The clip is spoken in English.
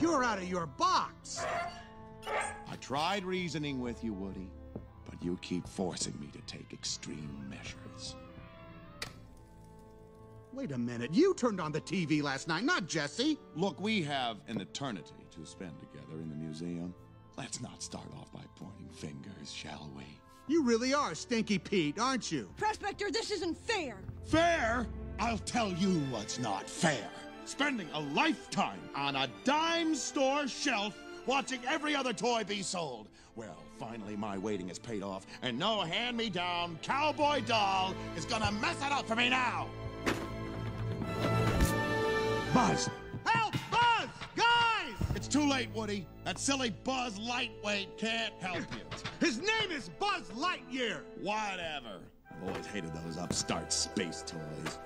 You're out of your box. I tried reasoning with you, Woody, but you keep forcing me to take extreme measures. Wait a minute. You turned on the TV last night, not Jesse. Look, we have an eternity to spend together in the museum. Let's not start off by pointing fingers, shall we? You really are Stinky Pete, aren't you? Prospector, this isn't fair. Fair? I'll tell you what's not fair. Spending a lifetime on a dime store shelf watching every other toy be sold. Well, finally my waiting has paid off, and no hand-me-down cowboy doll is gonna mess it up for me now! Buzz! Help! Buzz! Guys! It's too late, Woody. That silly Buzz Lightweight can't help you. His name is Buzz Lightyear. Whatever. I've always hated those upstart space toys.